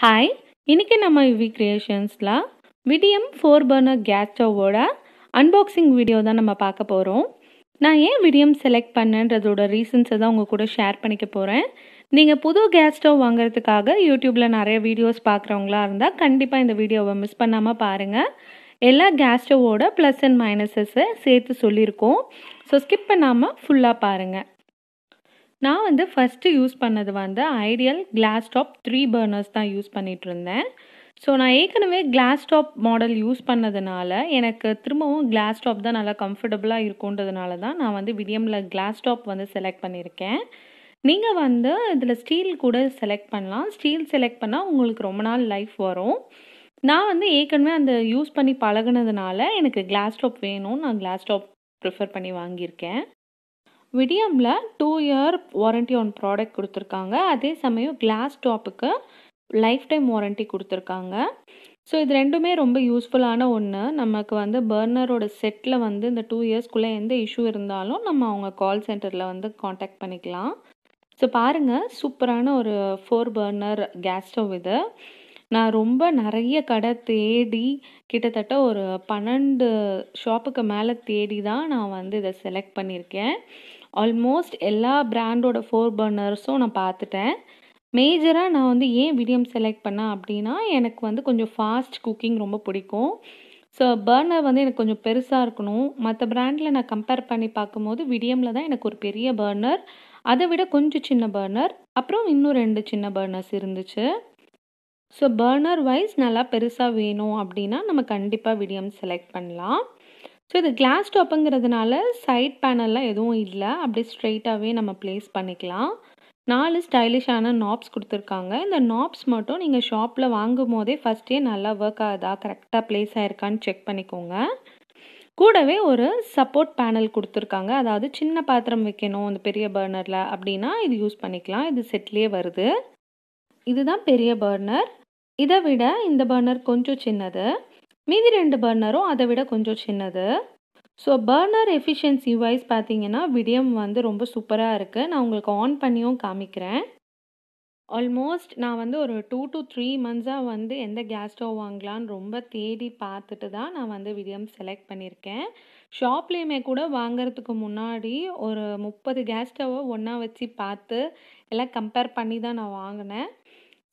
Hi இன்னைக்கு நம்ம EV கிரியேஷன்ஸில் விடியம் ஃபோர் பர்னர் கேஸ் ஸ்டவ்வோட அன்பாக்சிங் வீடியோ தான் நம்ம பார்க்க போகிறோம் நான் ஏன் விடியம் செலக்ட் பண்ணேன்றதோட ரீசன்ஸை தான் உங்கள் கூட ஷேர் பண்ணிக்க போகிறேன் நீங்கள் புது கேஸ் ஸ்டவ் வாங்குறதுக்காக யூடியூப்பில் நிறைய வீடியோஸ் பார்க்குறவங்களா இருந்தால் கண்டிப்பாக இந்த வீடியோவை மிஸ் பண்ணாமல் பாருங்கள் எல்லா கேஸ் ஸ்டவ்வோட ப்ளஸ் அண்ட் மைனஸஸை சேர்த்து சொல்லியிருக்கோம். ஸோ ஸ்கிப் பண்ணாமல் ஃபுல்லாக பாருங்கள் நான் வந்து ஃபஸ்ட்டு யூஸ் பண்ணது வந்து ideal glass top three burners தான் யூஸ் பண்ணிகிட்டு இருந்தேன் ஸோ நான் ஏற்கனவே கிளாஸ் டாப் மாடல் யூஸ் பண்ணதுனால எனக்கு திரும்பவும் கிளாஸ் டாப் தான் நல்லா கம்ஃபர்டபுளாக இருக்குன்றதுனால தான் நான் வந்து விடியமில் கிளாஸ் டாப் வந்து செலக்ட் பண்ணியிருக்கேன் நீங்கள் வந்து இதில் ஸ்டீல் கூட செலக்ட் பண்ணலாம். ஸ்டீல் செலக்ட் பண்ணால் உங்களுக்கு ரொம்ப நாள் லைஃப் வரும். நான் வந்து ஏற்கனவே அந்த யூஸ் பண்ணி பழகுனதுனால எனக்கு கிளாஸ் டாப் வேணும் நான் கிளாஸ் டாப் ப்ரிஃபர் பண்ணி வாங்கியிருக்கேன். விடியமில் two year warranty on product கொடுத்துருக்காங்க. அதே சமயம் கிளாஸ் டாப்புக்கு லைஃப் டைம் வாரண்ட்டி கொடுத்துருக்காங்க. ஸோ இது ரெண்டுமே ரொம்ப யூஸ்ஃபுல்லான ஒன்று நமக்கு வந்து பர்னரோட செட்டில் வந்து இந்த டூ இயர்ஸ்க்குள்ளே எந்த இஷ்யூ இருந்தாலும் நம்ம அவங்க கால் சென்டரில் வந்து காண்டாக்ட் பண்ணிக்கலாம். ஸோ பாருங்கள் சூப்பரான ஒரு ஃபோர் பர்னர் கேஸ் ஸ்டவ் இது. நான் ரொம்ப நிறைய கடை தேடி கிட்டத்தட்ட ஒரு பன்னெண்டு ஷாப்புக்கு மேலே தேடி தான் நான் வந்து இதை செலக்ட் பண்ணியிருக்கேன். ஆல்மோஸ்ட் எல்லா பிராண்டோட ஃபோர் பர்னர்ஸும் நான் பார்த்துட்டேன். மேஜராக நான் வந்து ஏன் விடியம் செலக்ட் பண்ணேன் அப்படின்னா எனக்கு வந்து கொஞ்சம் ஃபாஸ்ட் குக்கிங் ரொம்ப பிடிக்கும். ஸோ பர்னர் வந்து எனக்கு கொஞ்சம் பெருசாக இருக்கணும். மற்ற பிராண்டில் நான் கம்பேர் பண்ணி பார்க்கும்போது விடியமில் தான் எனக்கு ஒரு பெரிய பர்னர் அதை விட கொஞ்சம் சின்ன பர்னர் அப்புறம் இன்னும் ரெண்டு சின்ன பர்னர்ஸ் இருந்துச்சு. ஸோ பர்னர் வைஸ் நல்லா பெருசாக வேணும் அப்படின்னா நம்ம கண்டிப்பாக விடியம் செலக்ட் பண்ணலாம். ஸோ இது கிளாஸ் டாப்புங்கிறதுனால சைட் பேனல்லாம் எதுவும் இல்லை. அப்படியே ஸ்ட்ரெயிட்டாகவே நம்ம ப்ளேஸ் பண்ணிக்கலாம். நாலு ஸ்டைலிஷான நாப்ஸ் கொடுத்துருக்காங்க. இந்த நாப்ஸ் மட்டும் நீங்கள் ஷாப்பில் வாங்கும் போதே ஃபஸ்ட்டே நல்லா ஒர்க் ஆகுதா? கரெக்டாக ப்ளேஸ் ஆயிருக்கான்னு செக் பண்ணிக்கோங்க. கூடவே ஒரு சப்போர்ட் பேனல் கொடுத்துருக்காங்க. அதாவது சின்ன பாத்திரம் வைக்கணும் இந்த பெரிய பர்னரில் அப்படின்னா இது யூஸ் பண்ணிக்கலாம். இது செட்லேயே வருது. இதுதான் பெரிய பர்னர் இதை விட இந்த பர்னர் கொஞ்சம் சின்னது. மீதி ரெண்டு பர்னரும் அதை விட கொஞ்சம் சின்னது. ஸோ பர்னர் எஃபிஷியன்சி வைஸ் பார்த்தீங்கன்னா விடியம் வந்து ரொம்ப சூப்பராக இருக்குது நான் உங்களுக்கு ஆன் பண்ணியும் காமிக்கிறேன். ஆல்மோஸ்ட் நான் வந்து ஒரு டூ டு த்ரீ மந்த்ஸாக வந்து எந்த கேஸ் ஸ்டவ் வாங்கலான்னு ரொம்ப தேடி பார்த்துட்டு தான் நான் வந்து விடியம் செலக்ட் பண்ணியிருக்கேன். ஷாப்லேயுமே கூட வாங்கிறதுக்கு முன்னாடி ஒரு முப்பது கேஸ் ஸ்டவ்வை ஒன்றா வச்சு பார்த்து எல்லாம் கம்பேர் பண்ணி தான் நான் வாங்கினேன்.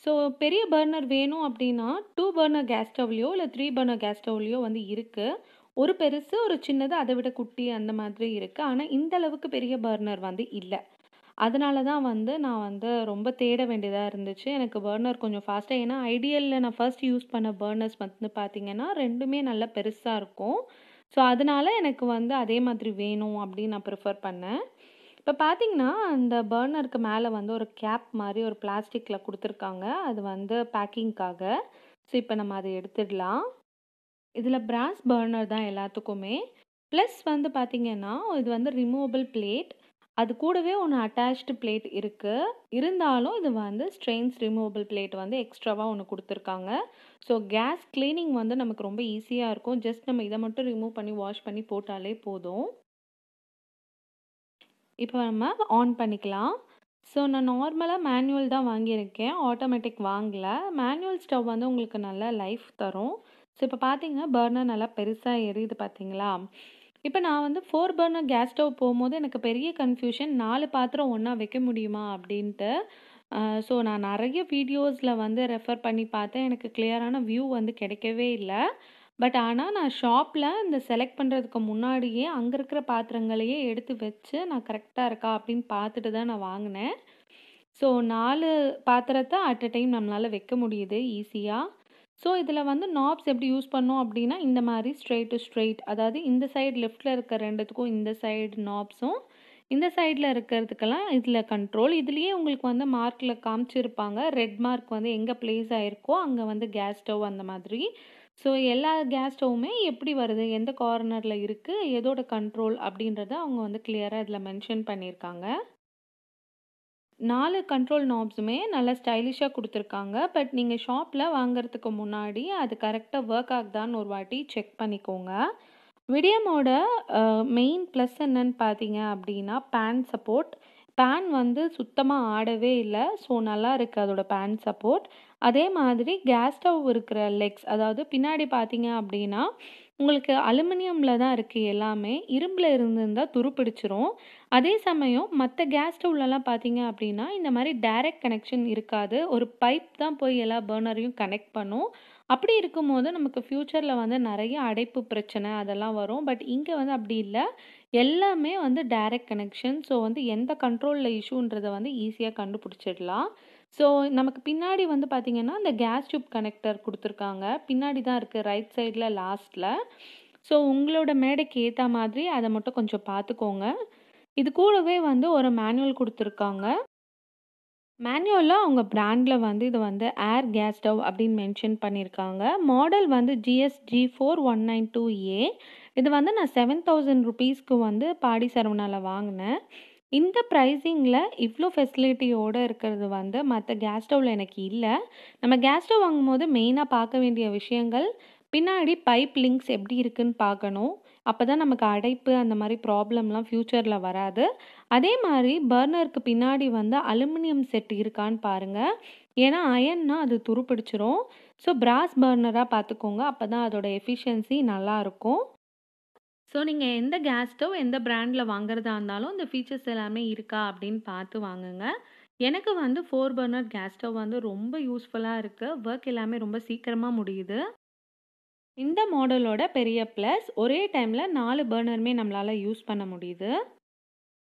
ஸோ பெரிய பர்னர் வேணும் அப்படின்னா டூ பர்னர் கேஸ் ஸ்டவ்லையோ இல்லை த்ரீ பர்னர் கேஸ் ஸ்டவ்லையோ வந்து இருக்குது ஒரு பெருசு ஒரு சின்னது அதை விட குட்டி அந்த மாதிரி இருக்குது ஆனால் இந்த அளவுக்கு பெரிய பர்னர் வந்து இல்லை. அதனால தான் வந்து நான் வந்து ரொம்ப தேட வேண்டியதாக இருந்துச்சு. எனக்கு பர்னர் கொஞ்சம் ஃபாஸ்ட்டாக ஏன்னா ஐடியலில் நான் ஃபர்ஸ்ட் யூஸ் பண்ண பர்னர்ஸ் வந்து பார்த்திங்கன்னா ரெண்டுமே நல்லா பெருசாக இருக்கும். ஸோ அதனால எனக்கு வந்து அதே மாதிரி வேணும் அப்படின்னு நான் ப்ரிஃபர் பண்ணேன். இப்போ பார்த்தீங்கன்னா அந்த பர்னருக்கு மேலே வந்து ஒரு கேப் மாதிரி ஒரு பிளாஸ்டிக்கில் கொடுத்துருக்காங்க. அது வந்து பேக்கிங்க்காக. ஸோ இப்போ நம்ம அதை எடுத்துடலாம். இதில் பிராஸ் பர்னர் தான் எல்லாத்துக்குமே. ப்ளஸ் வந்து பார்த்திங்கன்னா இது வந்து ரிமூவபிள் பிளேட். அது கூடவே ஒன்று அட்டாச்டு பிளேட் இருக்குது இருந்தாலும் இது வந்து ஸ்ட்ரெயின்ஸ் ரிமூவபிள் பிளேட் வந்து எக்ஸ்ட்ராவாக ஒன்று கொடுத்துருக்காங்க. ஸோ கேஸ் க்ளீனிங் வந்து நமக்கு ரொம்ப ஈஸியாக இருக்கும். ஜஸ்ட் நம்ம இதை மட்டும் ரிமூவ் பண்ணி வாஷ் பண்ணி போட்டாலே போதும். இப்போ நம்ம ஆன் பண்ணிக்கலாம். ஸோ நான் நார்மலாக மேனுவல் தான் வாங்கியிருக்கேன். ஆட்டோமேட்டிக் வாங்கலை. மேனுவல் ஸ்டவ் வந்து உங்களுக்கு நல்ல லைஃப் தரும். ஸோ இப்போ பார்த்தீங்கன்னா பர்னர் நல்லா பெருசாக எரியுது பார்த்தீங்களா? இப்போ நான் வந்து ஃபோர் பர்னர் கேஸ் ஸ்டவ் போகும்போது எனக்கு பெரிய கன்ஃபியூஷன் நாலு பாத்திரம் ஒன்றா வைக்க முடியுமா அப்படின்ட்டு. ஸோ நான் நிறைய வீடியோஸில் வந்து ரெஃபர் பண்ணி பார்த்தேன். எனக்கு கிளியரான வியூ வந்து கிடைக்கவே இல்லை. பட் ஆனால் நான் ஷாப்பில் இந்த செலக்ட் பண்ணுறதுக்கு முன்னாடியே அங்கே இருக்கிற பாத்திரங்களையே எடுத்து வச்சு நான் கரெக்டாக இருக்கா அப்படின்னு பார்த்துட்டு தான் நான் வாங்கினேன். ஸோ நாலு பாத்திரத்தை அட் அ டைம் நம்மளால் வைக்க முடியுது ஈஸியாக ஸோ இதில் வந்து நாப்ஸ் எப்படி யூஸ் பண்ணோம் அப்படின்னா இந்த மாதிரி ஸ்ட்ரெயிட் டு ஸ்ட்ரெயிட் அதாவது இந்த சைடு லெஃப்டில் இருக்க ரெண்டுத்துக்கும் இந்த சைடு நாப்ஸும் இந்த சைடில் இருக்கிறதுக்கெல்லாம் இதில் கண்ட்ரோல் இதுலேயே உங்களுக்கு வந்து மார்க்கில் காமிச்சிருப்பாங்க. ரெட் மார்க் வந்து எங்கே ப்ளேஸ் ஆகிருக்கோ அங்கே வந்து கேஸ் ஸ்டவ் அந்த மாதிரி. ஸோ எல்லா கேஸ் ஸ்டவ்வுமே எப்படி வருது? எந்த கார்னரில் இருக்குது எதோட கண்ட்ரோல் அப்படின்றத அவங்க வந்து கிளியராக இதில் மென்ஷன் பண்ணியிருக்காங்க. நாலு கண்ட்ரோல் நாப்ஸுமே நல்லா ஸ்டைலிஷாக கொடுத்துருக்காங்க. பட் நீங்கள் ஷாப்பில் வாங்குறதுக்கு முன்னாடி அது கரெக்டாக ஒர்க் ஆகுதான்னு ஒரு வாட்டி செக் பண்ணிக்கோங்க. விடியமோட மெயின் ப்ளஸ் என்னன்னு பார்த்தீங்க அப்படின்னா பேன் சப்போர்ட் பேன் வந்து சுத்தமாக ஆடவே இல்லை. ஸோ நல்லா இருக்குது அதோட பேன் சப்போர்ட் அதே மாதிரி கேஸ் ஸ்டவ் இருக்கிற லெக்ஸ் அதாவது பின்னாடி பார்த்தீங்க அப்படின்னா உங்களுக்கு அலுமினியமில் தான் இருக்குது எல்லாமே. இரும்பில் இருந்திருந்தால் துருப்பிடிச்சிரும். அதே சமயம் மற்ற கேஸ் ஸ்டவ்லலாம் பார்த்தீங்க அப்படின்னா இந்த மாதிரி டைரக்ட் கனெக்ஷன் இருக்காது. ஒரு பைப் தான் போய் எல்லா பேர்னரையும் கனெக்ட் பண்ணும். அப்படி இருக்கும்போது நமக்கு ஃப்யூச்சரில் வந்து நிறைய அடைப்பு பிரச்சனை அதெல்லாம் வரும். பட் இங்கே வந்து அப்படி இல்லை. எல்லாமே வந்து டைரக்ட் கனெக்ஷன் ஸோ வந்து எந்த கண்ட்ரோலில் இஷ்யூன்றதை வந்து ஈஸியாக கண்டுபிடிச்சிடலாம். ஸோ நமக்கு பின்னாடி வந்து பார்த்திங்கன்னா இந்த கேஸ் டியூப் கனெக்டர் கொடுத்துருக்காங்க. பின்னாடி தான் இருக்குது ரைட் சைடில் லாஸ்ட்டில் ஸோ உங்களோட மேடைக்கு ஏற்ற மாதிரி அதை மட்டும் கொஞ்சம் பார்த்துக்கோங்க இது கூடவே வந்து ஒரு மேனுவல் கொடுத்துருக்காங்க. மேனுவலில் அவங்க பிராண்டில் வந்து இது வந்து ஏர் கேஸ் ஸ்டவ் அப்படின்னு மென்ஷன் பண்ணியிருக்காங்க மாடல் வந்து GSG four one nine two A இது வந்து நான் செவன் தௌசண்ட் ருபீஸ்க்கு வந்து பாடி சரவணாவில் வாங்கினேன். இந்த ப்ரைஸிங்கில் இவ்வளோ ஃபெசிலிட்டியோடு இருக்கிறது வந்து மற்ற கேஸ் ஸ்டவ்வில் எனக்கு இல்லை. நம்ம கேஸ் ஸ்டவ் வாங்கும்போது மெயினாக பார்க்க வேண்டிய விஷயங்கள் பின்னாடி பைப் லிங்க்ஸ் எப்படி இருக்குன்னு பார்க்கணும். அப்போ தான் நமக்கு அடைப்பு அந்த மாதிரி ப்ராப்ளம்லாம் ஃப்யூச்சரில் வராது. அதே மாதிரி பர்னருக்கு பின்னாடி வந்து அலுமினியம் செட் இருக்கான்னு பாருங்கள் ஏன்னா அயன்னா அது துருப்பிடிச்சிரும். ஸோ பிராஸ் பர்னராக பார்த்துக்கோங்க. அப்போ தான் அதோட எஃபிஷியன்சி நல்லாயிருக்கும் ஸோ நீங்கள் எந்த கேஸ் ஸ்டவ் எந்த பிராண்டில் வாங்குறதா இருந்தாலும் இந்த ஃபீச்சர்ஸ் எல்லாமே இருக்கா அப்படின்னு பார்த்து வாங்குங்க. எனக்கு வந்து ஃபோர் பர்னர் கேஸ் ஸ்டவ் வந்து ரொம்ப யூஸ்ஃபுல்லாக இருக்குது ஒர்க் எல்லாமே ரொம்ப சீக்கிரமாக முடியுது. இந்த மாடலோட பெரிய ப்ளஸ் ஒரே டைமில் நாலு பர்னருமே நம்மளால் யூஸ் பண்ண முடியுது.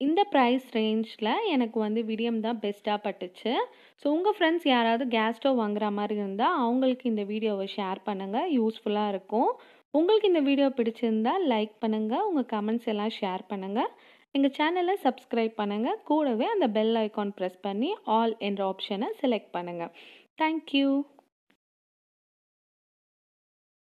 இந்த ப்ரைஸ் ரேஞ்சில் எனக்கு வந்து விடியம் தான் பெஸ்ட்டாக பட்டுச்சு. ஸோ உங்கள் ஃப்ரெண்ட்ஸ் யாராவது கேஸ் ஸ்டவ் வாங்குற மாதிரி இருந்தால் அவங்களுக்கு இந்த வீடியோவை ஷேர் பண்ணுங்கள் யூஸ்ஃபுல்லாக இருக்கும். உங்களுக்கு இந்த வீடியோ பிடிச்சிருந்தா லைக் பண்ணுங்கள் உங்கள் கமெண்ட்ஸ் எல்லாம் ஷேர் பண்ணுங்கள் எங்கள் சேனலை சப்ஸ்கிரைப் பண்ணுங்கள் கூடவே அந்த பெல் ஐக்கான் ப்ரெஸ் பண்ணி ஆல் என்ற ஆப்ஷனை செலக்ட் பண்ணுங்கள் தேங்க்யூ